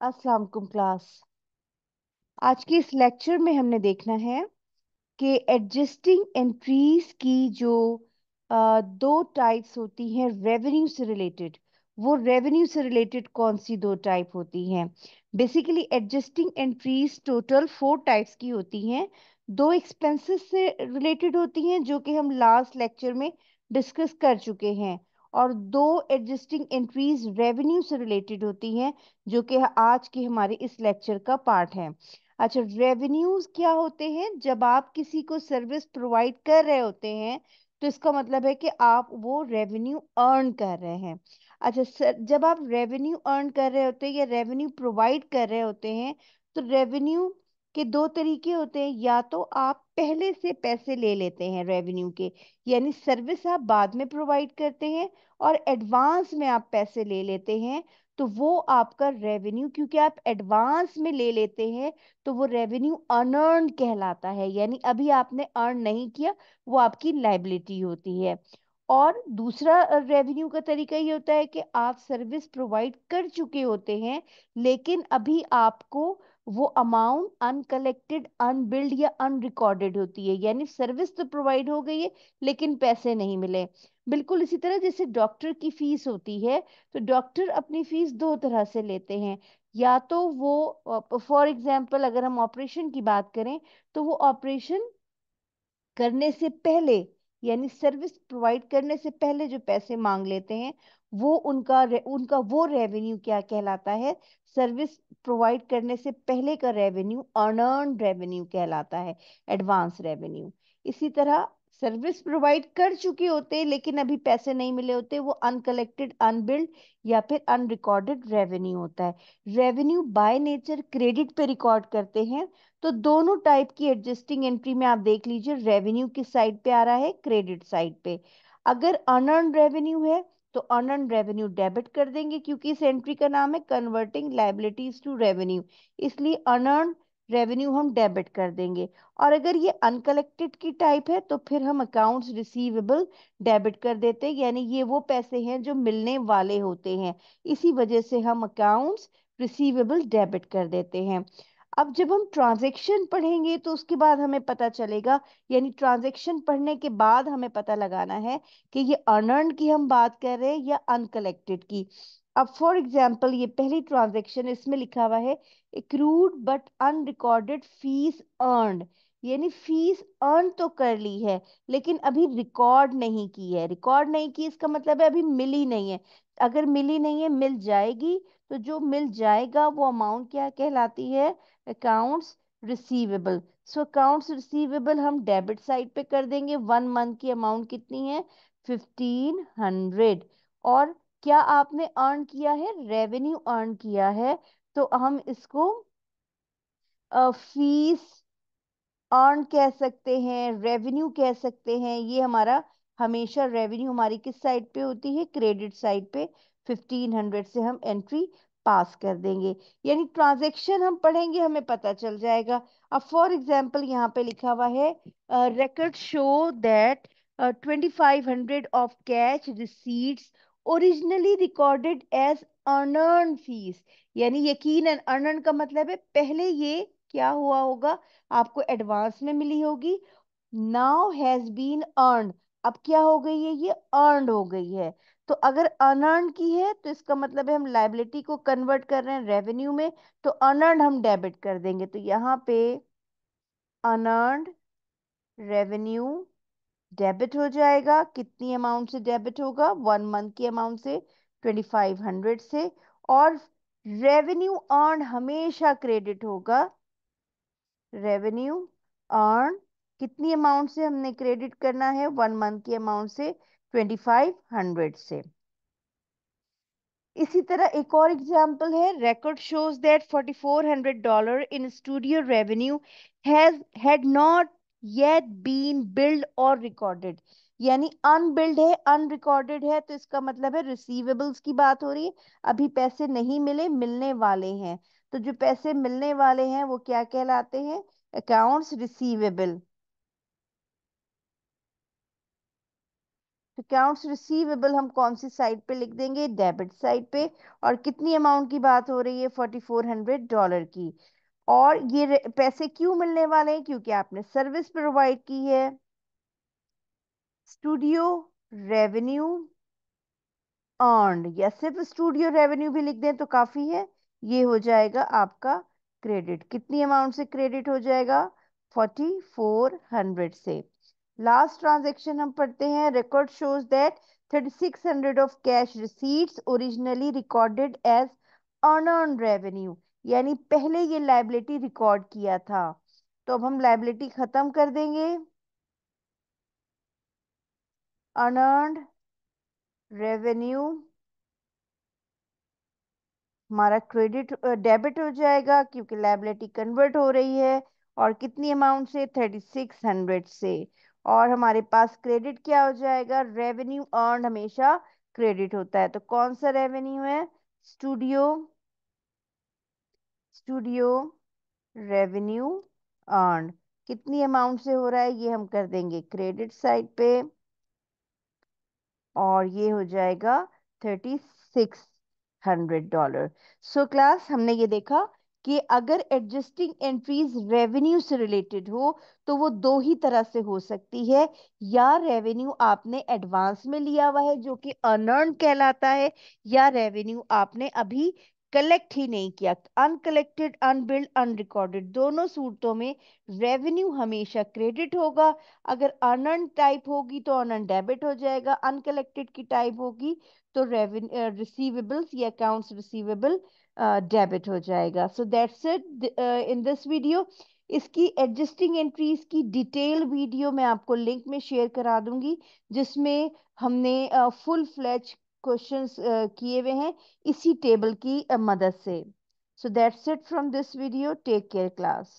अस्सलाम वालेकुम क्लास आज के इस लेक्चर में हमने देखना है कि एडजस्टिंग एंट्रीज की जो अ, दो टाइप्स होती हैं रेवेन्यू से रिलेटेड वो रेवेन्यू से रिलेटेड कौन सी दो टाइप होती हैं? Basically adjusting entries total four types की होती हैं। दो एक्सपेंसेस से रिलेटेड होती हैं जो कि हम लास्ट लेक्चर में डिस्कस कर चुके हैं। और दो एडजस्टिंग एंट्रीज रेवेन्यू से रिलेटेड होती हैं, जो कि आज की हमारे इस लेक्चर का पार्ट है। अच्छा रेवेन्यूज क्या होते हैं? जब आप किसी को सर्विस प्रोवाइड कर रहे होते हैं तो इसका मतलब है कि आप वो रेवेन्यू अर्न कर रहे हैं। अच्छा सर, जब आप रेवेन्यू अर्न कर रहे होते हैं या रेवेन्यू प्रोवाइड कर रहे होते हैं तो रेवेन्यू के दो तरीके होते हैं, या तो आप पहले से पैसे ले लेते हैं रेवेन्यू के, यानी सर्विस आप बाद में प्रोवाइड करते हैं और एडवांस में आप पैसे ले लेते हैं तो वो आपका रेवेन्यू क्योंकि आप एडवांस में ले लेते हैं तो वो रेवेन्यू अनर्न कहलाता है, यानी अभी आपने अर्न नहीं किया, वो आपकी लाइबिलिटी होती है। और दूसरा रेवेन्यू का तरीका ये होता है कि आप सर्विस प्रोवाइड कर चुके होते हैं, लेकिन अभी आपको वो अमाउंट अनकलेक्टेड अनबिल्ड या अनरिकॉर्डेड होती है। यानी सर्विस तो प्रोवाइड हो गई है, लेकिन पैसे नहीं मिले। बिल्कुल इसी तरह जैसे डॉक्टर की फ़ीस होती है तो डॉक्टर अपनी फ़ीस दो तरह से लेते हैं। या तो वो फॉर एग्ज़ाम्पल अगर हम ऑपरेशन की बात करें तो वो ऑपरेशन करने से पहले, यानी सर्विस प्रोवाइड करने से पहले जो पैसे मांग लेते हैं, वो उनका उनका वो रेवेन्यू क्या कहलाता है? सर्विस प्रोवाइड करने से पहले का रेवेन्यू अनर्न रेवेन्यू कहलाता है एडवांस रेवेन्यू इसी तरह सर्विस प्रोवाइड कर चुके होते लेकिन अभी पैसे नहीं मिले होते, वो अनकलेक्टेड अनबिल्ड या फिर अनरिकॉर्डेड रेवेन्यू होता है. रेवेन्यू बाय नेचर क्रेडिट पे रिकॉर्ड करते हैं तो दोनों टाइप की एडजस्टिंग एंट्री में आप देख लीजिए रेवेन्यू किस साइड पे आ रहा है क्रेडिट साइड पे. अगर अनर्न रेवेन्यू है तो अनर्न रेवेन्यू डेबिट कर देंगे क्योंकि इस एंट्री का नाम है कन्वर्टिंग लाइबिलिटीज टू रेवेन्यू इसलिए अनर्न रेवेन्यू हम डेबिट कर देंगे। और अगर ये अनकलेक्टेड की टाइप है तो फिर हम अकाउंट्स रिसीवेबल डेबिट कर देते हैं। यानी ये वो पैसे हैं जो मिलने वाले होते हैं। इसी वजह से हम अकाउंट्स रिसीवेबल डेबिट कर देते हैं। अब जब हम ट्रांजेक्शन पढ़ेंगे तो उसके बाद हमें पता चलेगा, यानी ट्रांजेक्शन पढ़ने के बाद हमें पता लगाना है कि ये अनर्न की हम बात कर रहे हैं या अनकलेक्टेड की। अब फॉर एग्ज़ाम्पल ये पहली ट्रांजेक्शन इसमें लिखा हुआ है accrued but unrecorded fees earned यानी फ़ीस अर्न तो कर ली है, लेकिन अभी रिकॉर्ड नहीं की है। रिकॉर्ड नहीं की, इसका मतलब है अभी मिली नहीं है। अगर मिली नहीं है, मिल जाएगी। तो जो मिल जाएगा, वो अमाउंट क्या कहलाती है? Accounts receivable so accounts receivable हम डेबिट साइड पे कर देंगे। वन मंथ की अमाउंट कितनी है? फिफ्टीन हंड्रेड और क्या आपने अर्न किया है? रेवेन्यू अर्न किया है। तो हम इसको फ़ीस अर्न कह सकते हैं रेवेन्यू कह सकते हैं, ये हमारा हमेशा रेवेन्यू हमारी किस साइड पे होती है? क्रेडिट साइड पे फिफ्टीन हंड्रेड से हम एंट्री पास कर देंगे। यानी ट्रांजैक्शन हम पढ़ेंगे, हमें पता चल जाएगा। अब फॉर एग्जांपल यहाँ पे लिखा हुआ है record show that twenty five hundred of cash receipts originally recorded as unearned fees यानी यकीन अर्नर्न का मतलब है, पहले ये क्या हुआ होगा? आपको एडवांस में मिली होगी। नाउ हैज़ बीन अर्न अब क्या हो गई है? ये अर्न हो गई है। तो अगर अनर्न की है तो इसका मतलब है हम लाइबिलिटी को कन्वर्ट कर रहे हैं रेवेन्यू में तो अनर्न हम डेबिट कर देंगे। तो यहाँ पे अनर्नड रेवेन्यू डेबिट हो जाएगा। कितनी अमाउंट से डेबिट होगा? वन मंथ की अमाउंट से ट्वेंटी फाइव हंड्रेड से। और रेवेन्यू अर्न हमेशा क्रेडिट होगा। रेवेन्यू अर्न कितनी अमाउंट से हमने क्रेडिट करना है? वन मंथ की अमाउंट से ट्वेंटी फाइव हंड्रेड से। इसी तरह एक और एग्जांपल है, record shows that 4400 dollar in studio revenue has, had not yet been billed or recorded यानी अनबिल्ड है अनरिकॉर्डेड है तो इसका मतलब है रिसीवेबल्स की बात हो रही है। अभी पैसे नहीं मिले, मिलने वाले हैं। तो जो पैसे मिलने वाले हैं, वो क्या कहलाते हैं? अकाउंट्स रिसीवेबल अकाउंट्स रिसीवेबल हम कौन सी साइड पे लिख देंगे? डेबिट साइड पे। और कितनी अमाउंट की बात हो रही है? फोर्टी फोर हंड्रेड डॉलर की। और ये पैसे क्यों मिलने वाले हैं? क्योंकि आपने सर्विस प्रोवाइड की है। स्टूडियो रेवेन्यू अर्नड या सिर्फ़ स्टूडियो रेवेन्यू भी लिख दें तो काफ़ी है। ये हो जाएगा आपका क्रेडिट। कितनी अमाउंट से क्रेडिट हो जाएगा? फोर्टी फोर हंड्रेड से। लास्ट ट्रांजेक्शन हम पढ़ते हैं। Record shows that 3600 of cash receipts originally recorded as unearned revenue यानी पहले ये लाइबिलिटी रिकॉर्ड किया था। तो अब हम लाइबिलिटी खत्म कर देंगे। अनअर्नड रेवेन्यू हमारा क्रेडिट डेबिट हो जाएगा क्योंकि लाइबिलिटी कन्वर्ट हो रही है और कितनी अमाउंट से? थर्टी सिक्स हंड्रेड से। और हमारे पास क्रेडिट क्या हो जाएगा? रेवेन्यू अर्न हमेशा क्रेडिट होता है। तो कौन सा रेवेन्यू है? स्टूडियो स्टूडियो रेवेन्यू अर्न कितनी अमाउंट से हो रहा है ये हम कर देंगे क्रेडिट साइड पे। और ये हो जाएगा thirty six hundred dollar so class हमने ये देखा कि अगर एडजस्टिंग एंट्रीज रेवेन्यू से रिलेटेड हो तो वो दो ही तरह से हो सकती है। या रेवेन्यू आपने एडवांस में लिया हुआ है, जो कि अनर्न कहलाता है, या रेवेन्यू आपने अभी कलेक्ट ही नहीं किया। अनकलेक्टेड अनबिल्ड अनरिकॉर्डेड दोनों सूरतों में रेवेन्यू हमेशा क्रेडिट होगा। अगर अनर्न टाइप होगी तो अनर्न डेबिट हो जाएगा। अनकलेक्टेड की टाइप होगी तो रेवेन्यू रिसीवेबल्स या अकाउंट्स रिसीवेबल डेबिट हो जाएगा। So that's it in this video इसकी एडजस्टिंग एंट्रीज की डिटेल वीडियो मैं आपको लिंक में शेयर करा दूँगी, जिसमें हमने फुल फ्लैच क्वेश्चंस किए हुए हैं इसी टेबल की uh, मदद से। So that's it from this video take care class